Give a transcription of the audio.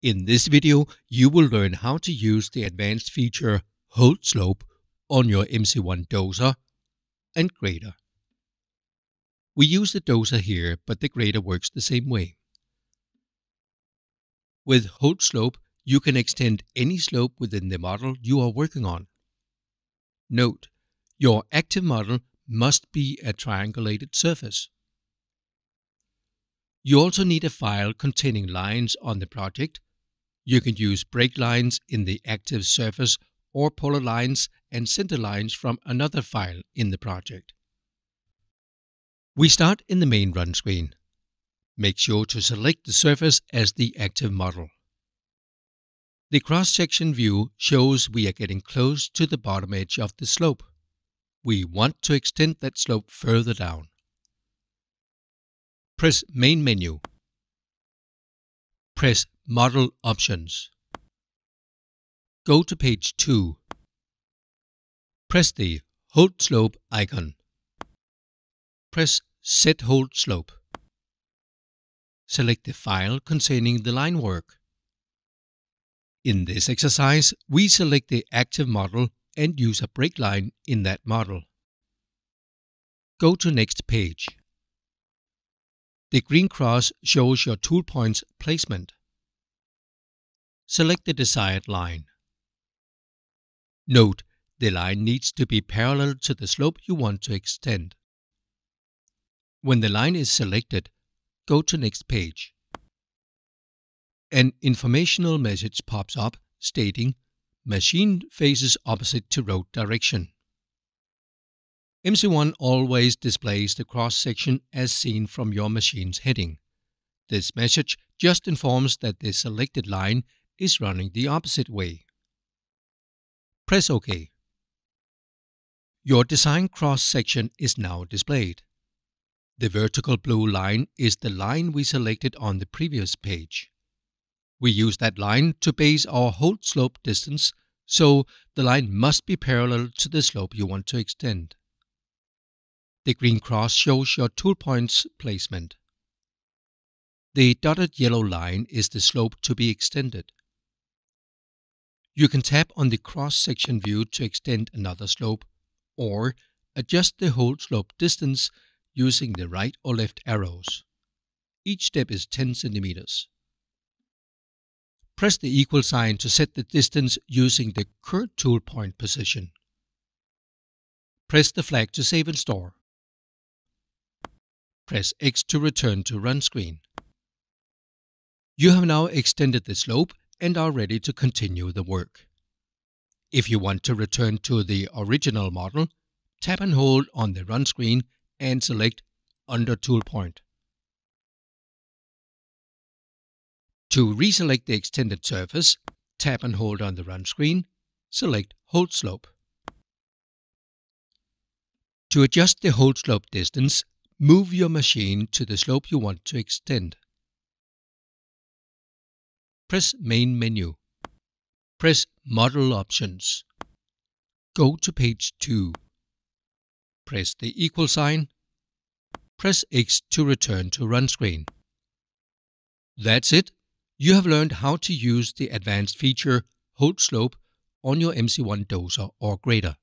In this video, you will learn how to use the advanced feature Hold Slope on your MC1 dozer and grader. We use the dozer here, but the grader works the same way. With Hold Slope, you can extend any slope within the model you are working on. Note, your active model must be a triangulated surface. You also need a file containing lines on the project you can use break lines in the active surface or polylines and center lines from another file in the project. We start in the main run screen. Make sure to select the surface as the active model. The cross-section view shows we are getting close to the bottom edge of the slope. We want to extend that slope further down. Press Main menu. Press Model Options. Go to page 2. Press the Hold Slope icon. Press Set Hold Slope. Select the file containing the line work. In this exercise, we select the active model and use a break line in that model. Go to next page. The green cross shows your tool point's placement select the desired line. Note, the line needs to be parallel to the slope you want to extend. When the line is selected, go to next page. An informational message pops up stating machine faces opposite to road direction. MC1 always displays the cross-section as seen from your machine's heading. This message just informs that the selected line is running the opposite way. Press OK. Your design cross-section is now displayed. The vertical blue line is the line we selected on the previous page. We use that line to base our hold slope distance, so the line must be parallel to the slope you want to extend. The green cross shows your tool point's placement. The dotted yellow line is the slope to be extended. You can tap on the cross-section view to extend another slope, or adjust the hold slope distance using the right or left arrows. Each step is 10 centimeters. Press the equal sign to set the distance using the current tool point position. Press the flag to save and store. Press X to return to run screen. You have now extended the slope and are ready to continue the work. If you want to return to the original model, tap and hold on the run screen and select Under Tool Point. To reselect the extended surface, tap and hold on the run screen, select Hold Slope. To adjust the hold slope distance, move your machine to the slope you want to extend. Press Main menu. Press Model Options. Go to page 2. Press the equal sign. Press X to return to run screen. That's it. You have learned how to use the advanced feature Hold Slope on your MC1 dozer or grader.